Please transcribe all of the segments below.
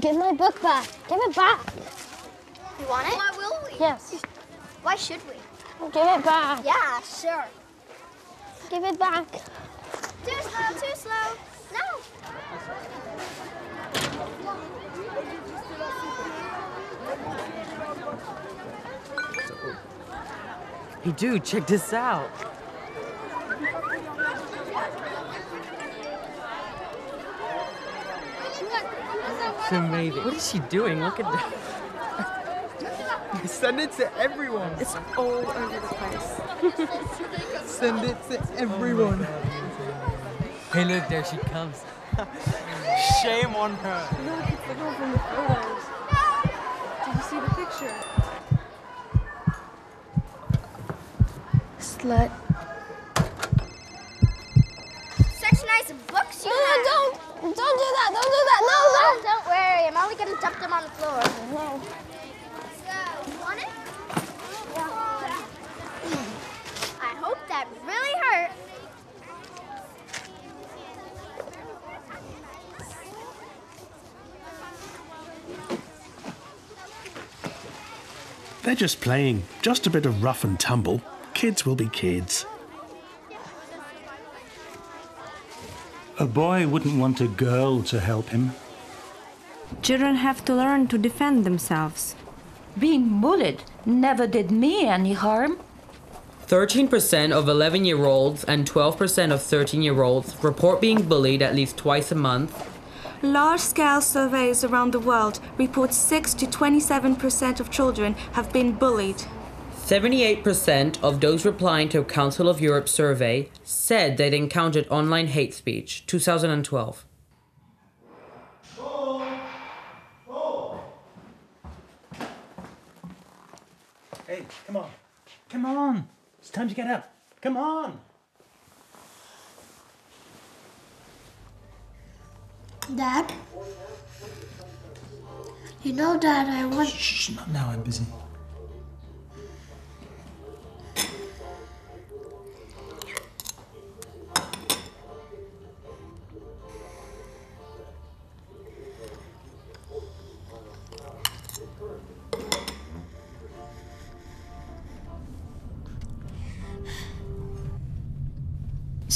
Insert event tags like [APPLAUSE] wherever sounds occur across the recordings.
give my book back. Give it back. You want it? Why will we? Yes. Why should we? Give it back. Yeah, sure. Give it back. Too slow, too slow. No. Hey, dude, check this out. It's amazing. What is she doing? Look at that. [LAUGHS] Send it to everyone. It's all over the place. [LAUGHS] Send it to everyone. Hey, look, there she comes. [LAUGHS] Shame on her. Look, it's the girl from the photos. Did you see the picture? Slut. Such nice books you No, have. no, don't. Don't that. Don't do that. No, Oh, don't worry. I'm only gonna dump them on the floor. no. No. So, want it? I hope that really hurt. They're just playing, just a bit of rough and tumble. Kids will be kids. A boy wouldn't want a girl to help him. Children have to learn to defend themselves. Being bullied never did me any harm. 13% of 11 year olds and 12% of 13 year olds report being bullied at least twice a month. Large scale surveys around the world report 6 to 27% of children have been bullied. 78% of those replying to a Council of Europe survey said they'd encountered online hate speech, 2012. Hey, come on. Come on. It's time to get up. Come on. Dad? You know, Dad, I want. Shh, not now. I'm busy.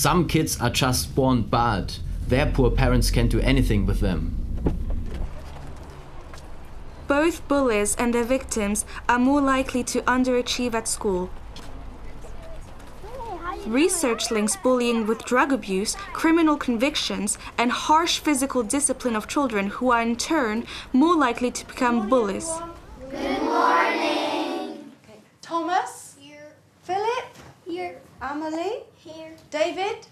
Some kids are just born bad. Their poor parents can't do anything with them. Both bullies and their victims are more likely to underachieve at school. Research links bullying with drug abuse, criminal convictions, and harsh physical discipline of children who are in turn more likely to become bullies. Philip? here, Amelie? here. David?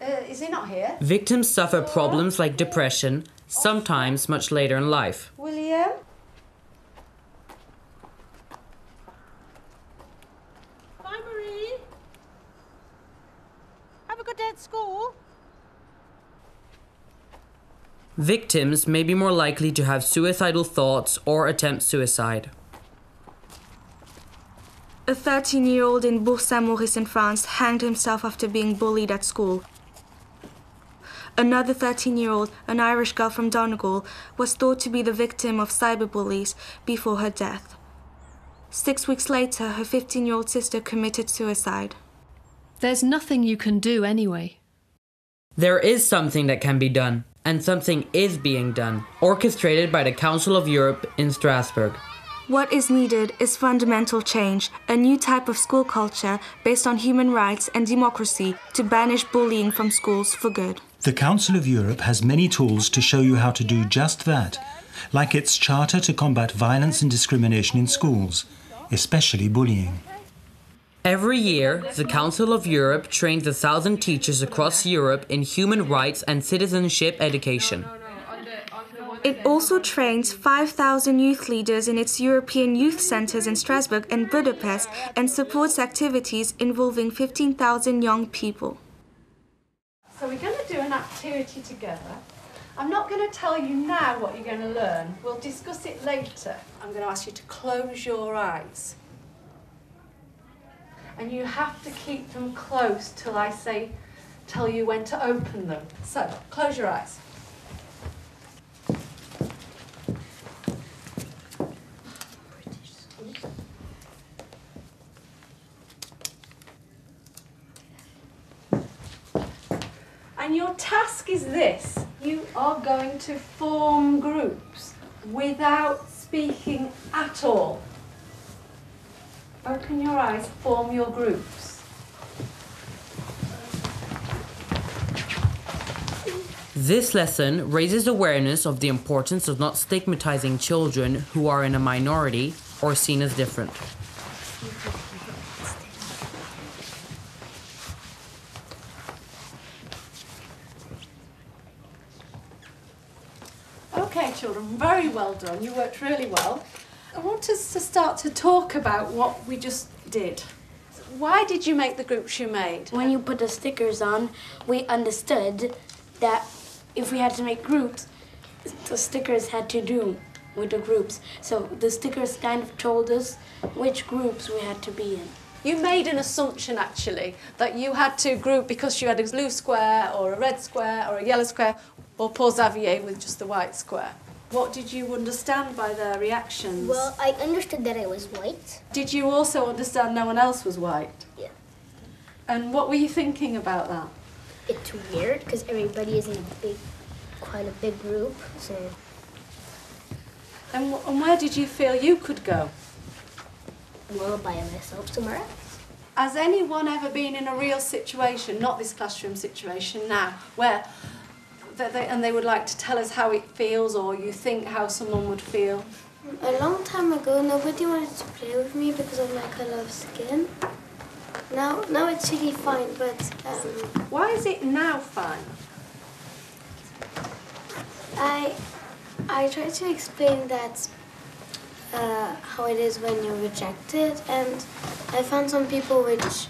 Uh, is he not here? Victims suffer problems like depression, sometimes much later in life. William? Bye, Marie. Have a good day at school. Victims may be more likely to have suicidal thoughts or attempt suicide. A 13 year old in Bourg Saint Maurice in France hanged himself after being bullied at school. Another 13 year old, an Irish girl from Donegal, was thought to be the victim of cyberbullies before her death. Six weeks later, her 15 year old sister committed suicide. There's nothing you can do anyway. There is something that can be done, and something is being done, orchestrated by the Council of Europe in Strasbourg. What is needed is fundamental change, a new type of school culture based on human rights and democracy to banish bullying from schools for good. The Council of Europe has many tools to show you how to do just that, like its Charter to Combat Violence and Discrimination in Schools, especially bullying. Every year, the Council of Europe trains a thousand teachers across Europe in human rights and citizenship education. It also trains 5,000 youth leaders in its European youth centers in Strasbourg and Budapest and supports activities involving 15,000 young people. So we're going to do an activity together. I'm not going to tell you now what you're going to learn. We'll discuss it later. I'm going to ask you to close your eyes. And you have to keep them closed till I say, tell you when to open them. So, close your eyes. And your task is this you are going to form groups without speaking at all. Open your eyes, form your groups. This lesson raises awareness of the importance of not stigmatizing children who are in a minority or seen as different. Okay, children, very well done. You worked really well. I want us to start to talk about what we just did. Why did you make the groups you made? When you put the stickers on, we understood that if we had to make groups, the stickers had to do with the groups. So the stickers kind of told us which groups we had to be in. You made an assumption actually that you had to group because you had a blue square or a red square or a yellow square or Paul Xavier with just the white square. What did you understand by their reactions? Well, I understood that I was white. Did you also understand no one else was white? Yeah. And what were you thinking about that? It's weird because everybody is in a big, quite a big group. So And, and where did you feel you could go? well, by myself somewhere else. Has anyone ever been in a real situation, not this classroom situation now, where they, and they would like to tell us how it feels or you think how someone would feel? A long time ago, nobody wanted to play with me because of my color of skin. Now, now it's really fine, but um, Why is it now fine? I, I try to explain that uh, how it is when you're rejected, and I found some people which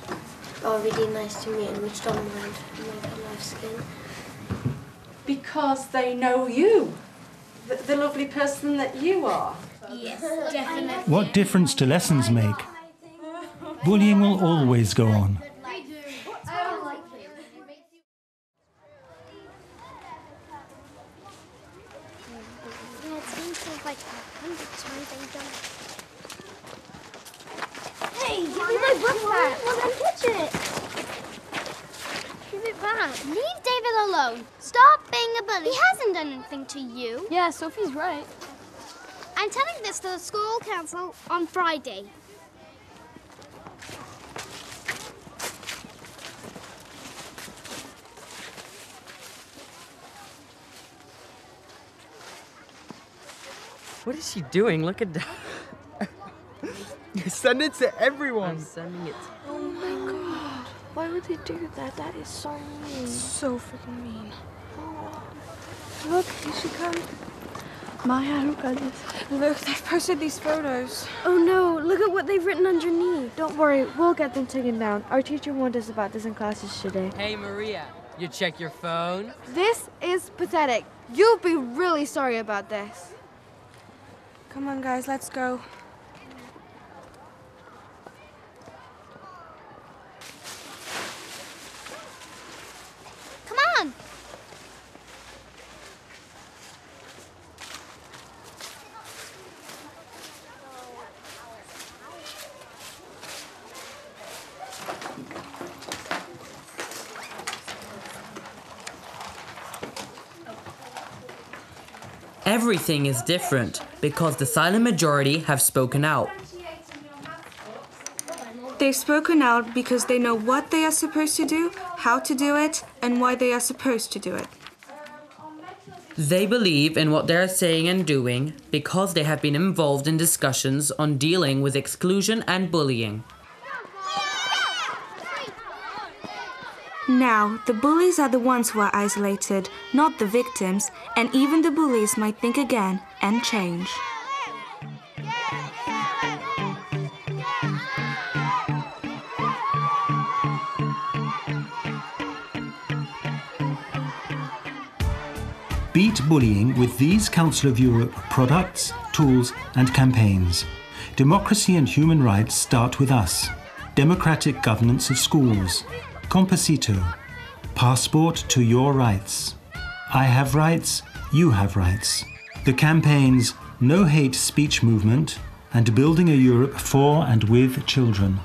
are really nice to me and which don't mind my color of skin. Because they know you, the, the lovely person that you are. Yes, definitely. What difference do lessons make? Bullying will always go on. Yeah, it seems like a hundred times I've done it. Hey, give me my book back. Well, then touch it. Give it back. Leave alone. Stop being a bully. He hasn't done anything to you. Yeah, Sophie's right. I'm telling this to the school council on Friday. What is she doing? Look at that. [LAUGHS] Send it to everyone. I'm sending it. My god. Why would they do that? That is so mean. So freaking mean. Oh. Look, here she comes. Maya, look at this. Look, they've posted these photos. Oh no, look at what they've written underneath. Don't worry, we'll get them taken down. Our teacher warned us about this in classes today. Hey, Maria, you check your phone? This is pathetic. You'll be really sorry about this. Come on, guys, let's go. Come on. Everything is different because the silent majority have spoken out. They've spoken out because they know what they are supposed to do, how to do it, and why they are supposed to do it. They believe in what they are saying and doing because they have been involved in discussions on dealing with exclusion and bullying. Now, the bullies are the ones who are isolated, not the victims, and even the bullies might think again and change. Beat bullying with these Council of Europe products, tools, and campaigns. Democracy and human rights start with us. Democratic governance of schools. Compasito. Passport to your rights. I have rights, you have rights. The campaigns No Hate Speech Movement and Building a Europe for and with Children.